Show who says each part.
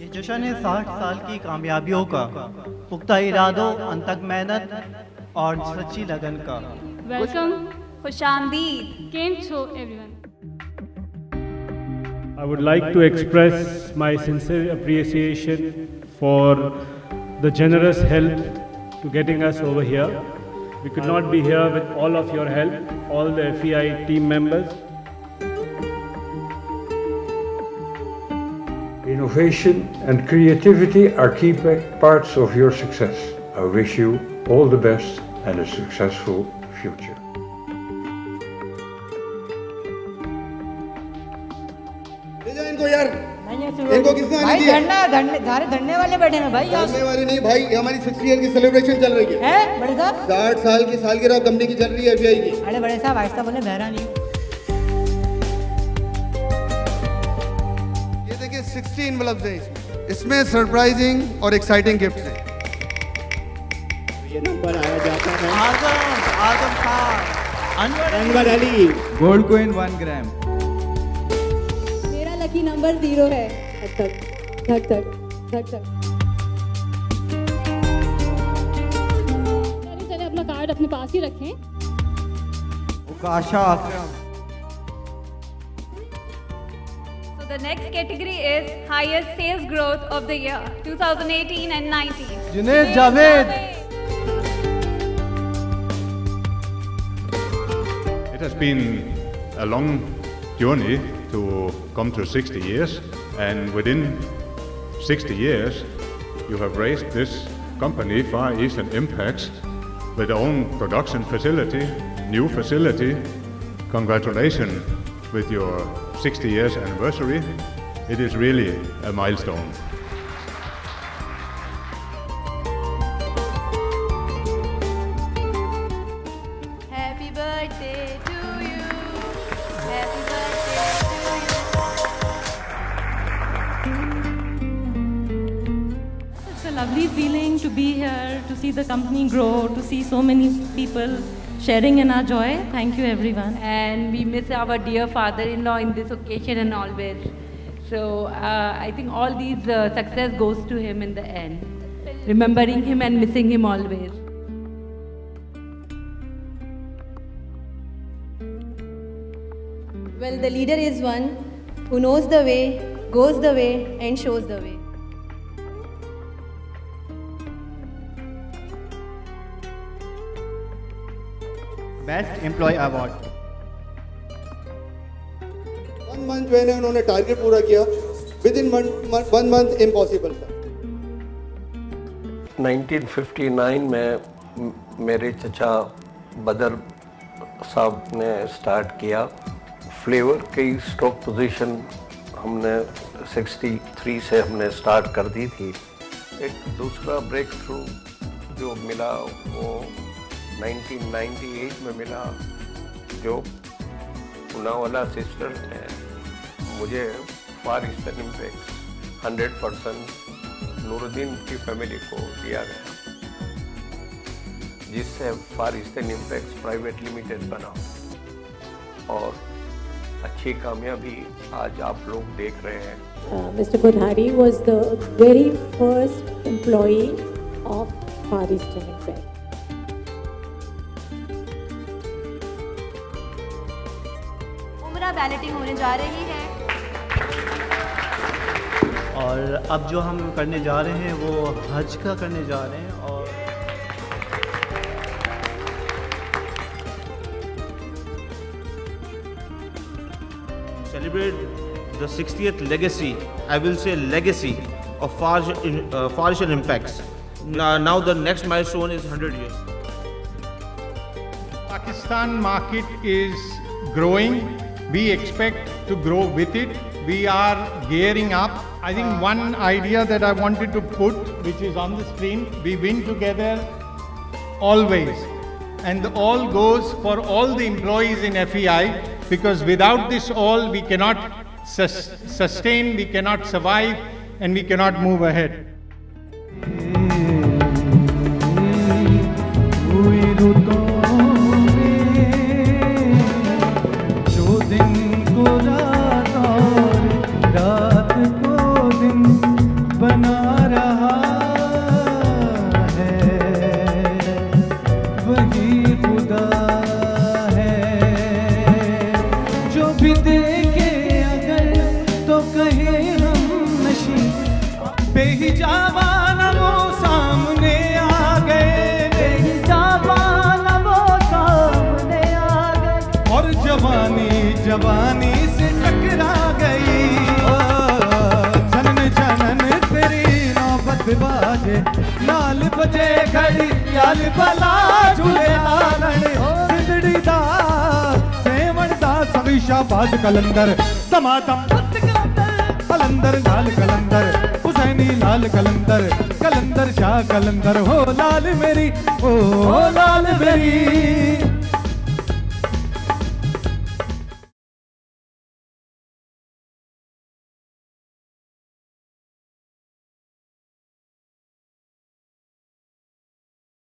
Speaker 1: साठ साल की कामयाबियों का पुख्ता इरादों अंतक मेहनत और सच्ची लगन का
Speaker 2: वेलकम
Speaker 3: खुशामदीद
Speaker 2: केम छो everyone
Speaker 4: I would like to express my sincere appreciation for the generous help to getting us over here. We could not be here with all of your help, all the FEI team members.
Speaker 5: Innovation and creativity are key pa- parts of your success. I wish you all the best and a successful future.
Speaker 6: ले जाओ इनको यार इनको किसने आने
Speaker 7: भाई
Speaker 6: दिया?
Speaker 7: धरना धरने धारे धरने वाले बैठे हैं भाई यहाँ
Speaker 6: धरने वाली नहीं भाई हमारी सिक्सटी ईयर की सेलिब्रेशन चल रही है
Speaker 7: है बड़े साहब
Speaker 6: साठ साल की सालगिरह कंपनी की चल रही है एफआई की
Speaker 7: अरे बड़े साहब आहिस्ता बोले बहरा नहीं
Speaker 6: देखिए 16 इन्वलप्स हैं इसमें इसमें सरप्राइजिंग और एक्साइटिंग गिफ्ट है।
Speaker 8: ये नंबर आया जाता है।
Speaker 1: Azam Azam Khan Anwar
Speaker 8: Anwar Ali.
Speaker 9: Gold coin one gram
Speaker 3: मेरा लकी नंबर ज़ीरो है। अब तक धक धक धक
Speaker 2: चलिए चलिए अपना कार्ड अपने पास ही रखें।
Speaker 1: Ukasha
Speaker 3: So The next category is highest sales growth of the year 2018 and 19.
Speaker 1: Junaid Javed.
Speaker 10: It has been a long journey to come to 60 years and within 60 years you have raised this company Far Eastern Impacts with own production facility, new facility. Congratulations with your 60 years anniversary. It is really a milestone.
Speaker 3: Happy birthday to you. Happy birthday to you.
Speaker 11: It's a lovely feeling to be here, to see the company grow, to see so many people sharing in our joy. Thank you, everyone.
Speaker 12: and we miss our dear father-in-law in this occasion and always. So uh, I think all these uh, success goes to him in the end, remembering him and missing him always.
Speaker 3: Well, the leader is one who knows the way, goes the way, and shows the way.
Speaker 1: Best employee award
Speaker 6: one month मैंने उन्होंने target पूरा किया। Within one month impossible था।
Speaker 13: 1959 में मेरे चचा बदर साहब ने स्टार्ट किया। फ्लेवर की स्टॉक पोजीशन हमने 63 से हमने स्टार्ट कर दी थी। एक दूसरा ब्रेक थ्रू जो मिला वो 1998 में मिला जो पूनावाला सिस्टर ने मुझे Far Eastern Impact 100 percent Nooruddin की फैमिली को दिया गया। जिससे Far Eastern Impact Private Limited बना। और अच्छी कामयाबी आज आप लोग देख रहे हैं।
Speaker 14: Uh, Mr. Kodhari was the very first employee of Far Eastern
Speaker 3: पूरा बैलेटिंग होने जा रही है।
Speaker 1: और अब जो हम करने जा रहे हैं वो हज का करने जा रहे हैं और
Speaker 15: celebrate the sixty legacy I will say legacy of far Faris and impact now the next milestone is hundred year
Speaker 16: Pakistan market is growing We expect to grow with it. We are gearing up. I think uh, one idea that I wanted to put, which is on the screen, we win together always. And the all goes for all the employees in FEI because without this all, we cannot sus- sustain, we cannot survive, and we cannot move ahead.
Speaker 9: ही जवान वो सामने आ गए। ही जवान वो सामने आ गए। और जवानी जवानी से टकरा गई। जनन जनन तेरी नौबत बाजे। लाल बजे घड़ी लाल भला झूले लालन। सिंदड़ी दा सभी शाबाज कलंदर। समातम कलंदर लाल कलंदर। हुसैनी लाल कलंदर कलंदर शाह कलंदर हो लाल मेरी ओ लाल मेरी।